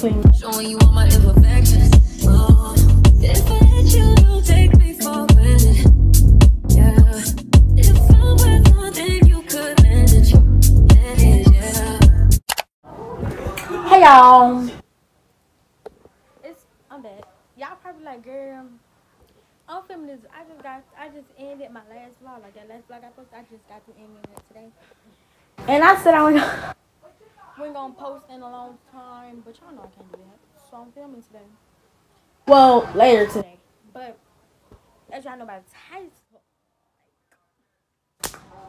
clean. Showing you all my imperfections. Oh, if I hit you, don't take me for granted. Yeah. If I'm worth you could manage. Manage, yeah. Hey y'all. It's I'm back. Y'all probably like, girl. I'm filming this. I just got. I just ended my last vlog. Like that last vlog I posted. I just got to end it today. And I said I was. We ain't gonna post in a long time, but y'all know I can't do that. So I'm filming today. Well, later today. But as y'all know by the title,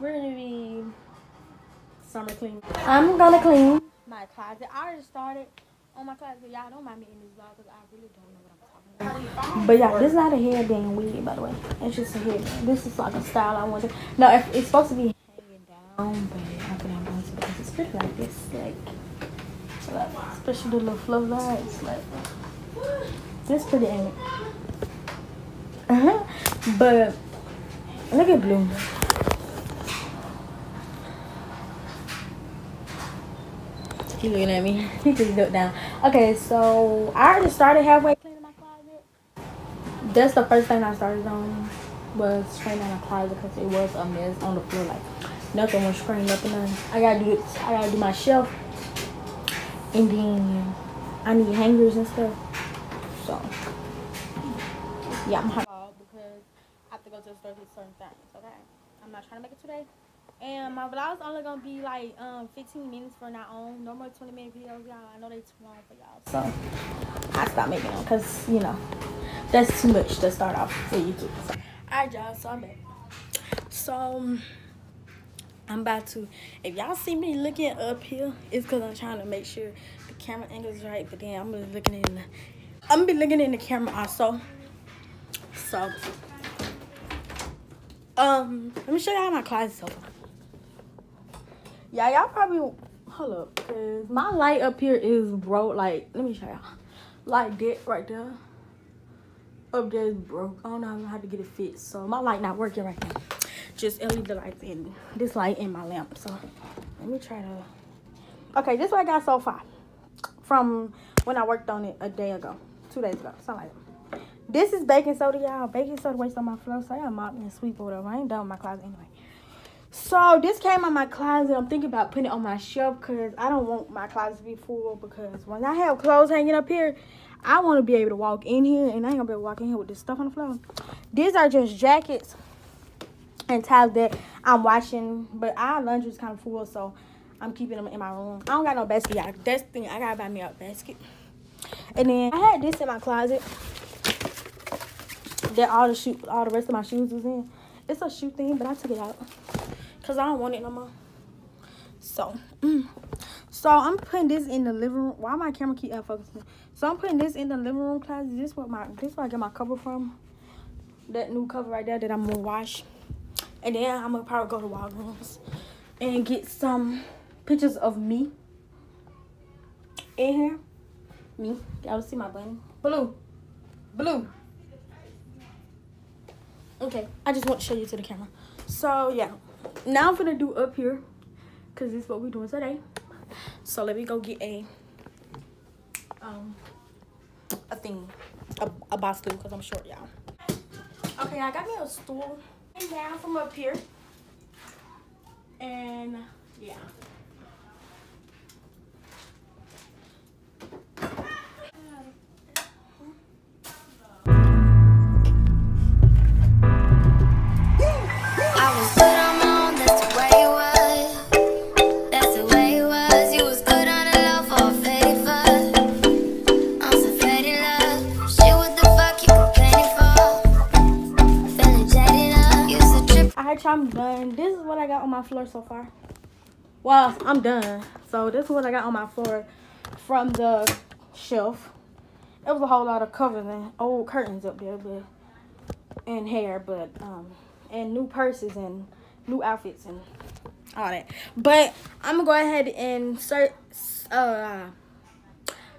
we're gonna be summer clean. I'm gonna clean my closet. I already started on my closet. Y'all don't mind me in this vlog because I really don't know what I'm talking about. But yeah, this is not a headband wig, by the way. It's just a headband. This is like a style I wanted. No, it's supposed to be hanging down, but I couldn't go to because it's pretty like this. Like, like especially the little flow lights. Like, this pretty, ain't it? Uh-huh. But, look at Bloom. He looking at me. He just looked down. Okay, so I already started halfway cleaning my closet. That's the first thing I started on was straightening my closet because it was a mess on the floor. Like nothing up and nothing. I gotta do it. I gotta do my shelf, and then I need hangers and stuff. So yeah, I'm hot because I have to go to the store to get certain things. Okay, I'm not trying to make it today. And my vlog's only gonna be like um 15 minutes for now on. No more 20 minute videos, y'all. I know they too long for y'all. So I stopped making them because you know that's too much to start off for YouTube. So, Alright y'all, so I'm back. So um, I'm about to if y'all see me looking up here, it's cause I'm trying to make sure the camera angle is right, but then I'm be looking in the I'm gonna be looking in the camera also. So um let me show y'all my closet. Yeah, y'all probably hold up, cause my light up here is broke. Like, let me show y'all. Like that right there. Up there is broke. I don't know how to get it fixed. So my light not working right now. Just LED lights in this light in my lamp. So let me try to. Okay, this is what I got so far from when I worked on it a day ago, two days ago, something like that. This is baking soda, y'all. Baking soda waste on my floor, so I gotta mop and sweep or whatever. I ain't done with my closet anyway. So this came out my closet. I'm thinking about putting it on my shelf because I don't want my closet to be full because when I have clothes hanging up here, I want to be able to walk in here and I ain't gonna be able to walk in here with this stuff on the floor. These are just jackets and towels that I'm washing, but our laundry is kind of full, so I'm keeping them in my room. I don't got no basket, y'all. That's thing. I gotta buy me a basket. And then I had this in my closet that all the shoe, all the rest of my shoes was in. It's a shoe thing, but I took it out because I don't want it no more. So, mm. so I'm putting this in the living room. Why my camera keep focusing? So I'm putting this in the living room closet. This what my this is where I get my cover from. That new cover right there that I'm gonna wash, and then I'm gonna probably go to Walgreens and get some pictures of me in here. Me, y'all see my bunny. Blue, blue. Okay, I just want to show you to the camera. So yeah now I'm gonna do up here because this is what we're doing today. So let me go get a um a thing, a, a bar stool because I'm short, y'all. Okay, I got me a stool down from up here, and yeah. I'm done. This is what I got on my floor so far. Well, I'm done. So this is what I got on my floor from the shelf. It was a whole lot of covers and old curtains up there, but and hair, but um and new purses and new outfits and all that. But I'm gonna go ahead and sort uh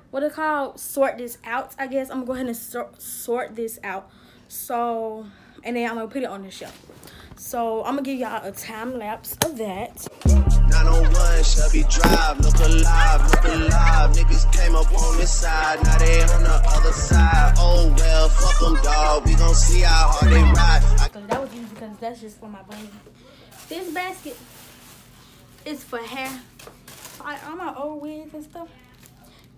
what it called sort this out. I guess I'm gonna go ahead and sort sort this out. So and then I'm gonna put it on the shelf. So I'm gonna give y'all a time lapse of that. 901 down Shelby Drive. Look alive, look alive. Niggas came up on this side, now they on the other side. Oh well, fuck them, dog. We gon' see how hard they ride. So that was easy because that's just for my bunny. This basket is for hair. I, all my old wigs and stuff.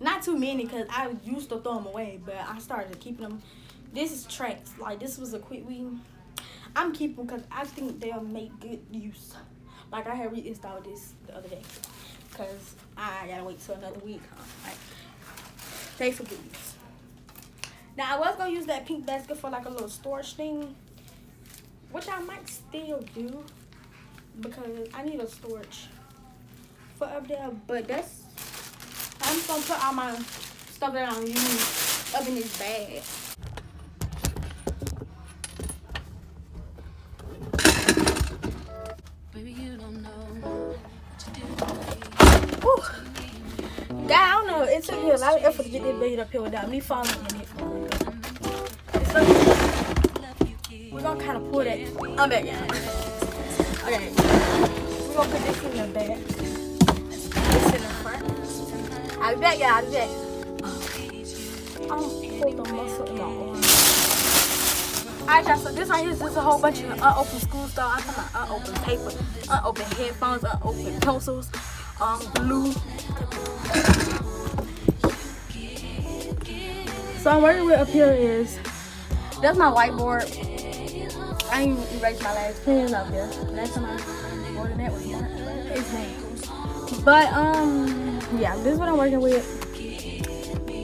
Not too many because I used to throw them away, but I started keeping them. This is tracks. Like this was a quick weave. I'm keeping because I think they'll make good use. Like I had reinstalled this the other day because I gotta wait till another week. Like they for good use. Now I was gonna use that pink basket for like a little storage thing, which I might still do because I need a storage for up there. But that's I'm just gonna put all my stuff that I don't use up in this bag. It took me a lot of effort to get this bed up here without me falling in it. So, we're gonna kind of pull that. I'm back, y'all. Okay. We're gonna put this in the bag. This in the front. I'll be back, y'all. I'll be back. I'm pull the muscle in my arm. Alright, y'all, so this right here is just a whole bunch of unopened school stuff. I'm talking about unopened paper, unopened headphones, unopened pencils, um, glue. So I'm working with up here is that's my whiteboard. I ain't erased my last pen up there. Last time I more than that was. It's me. But um yeah, this is what I'm working with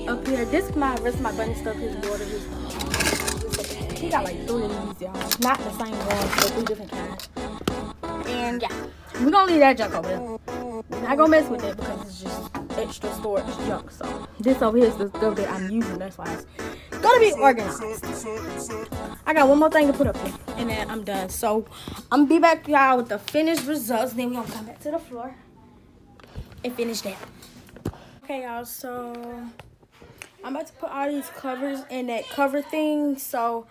up here. This is my rest of my bunny stuff, his water, his he got like three of these, y'all. Not the same ones, but three different kinds. And yeah, we're gonna leave that junk over there. Not gonna mess with it because it's just extra storage junk. So this over here is the stuff that I'm using. That's why it's gonna be organized. I got one more thing to put up here, and then I'm done. So I'm gonna be back y'all with the finished results. Then we're gonna come back to the floor and finish that. Okay, y'all. So I'm about to put all these covers in that cover thing. So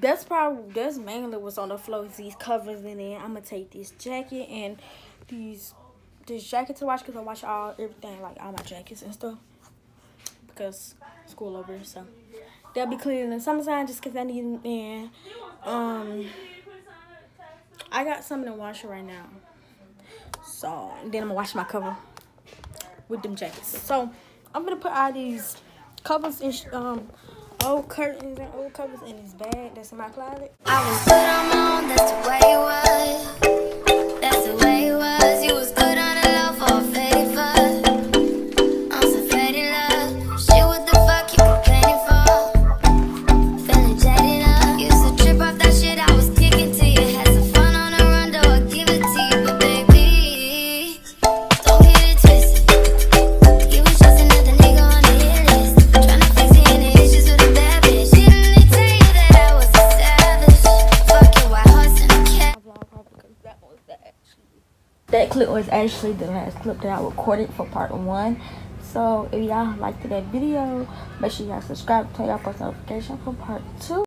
that's probably that's mainly what's on the floor is these covers and then I'm gonna take this jacket and these this jacket to wash because I wash all everything like all my jackets and stuff. Because school over so. They'll be clean in the summertime just because I need them in um I got something in the washer right now. So then I'm gonna wash my cover with them jackets. So I'm gonna put all these covers in um old curtains and old covers in this bag that's in my closet. I was good on that's the way it was. That's the way it was. You was clip was actually the last clip that I recorded for part one. So if y'all liked that video, make sure y'all subscribe, turn y'all post notification for part two.